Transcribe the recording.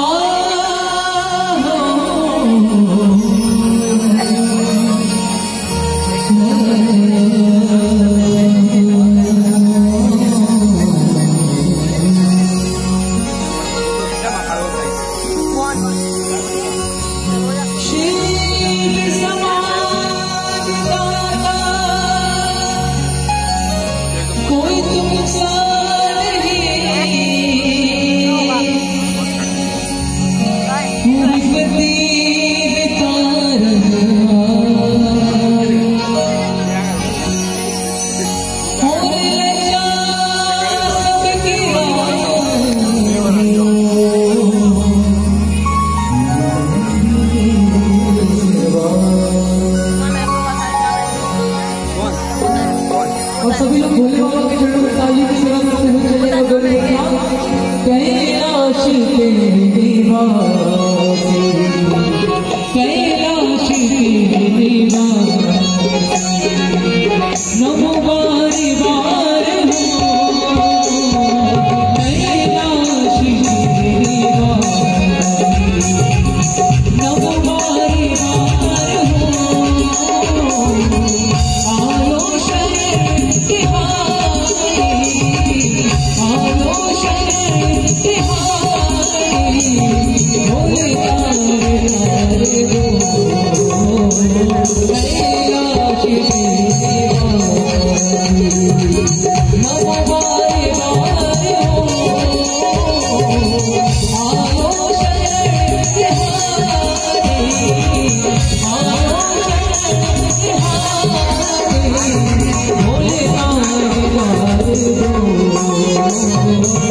Oh. Vamos, vamos. Oh,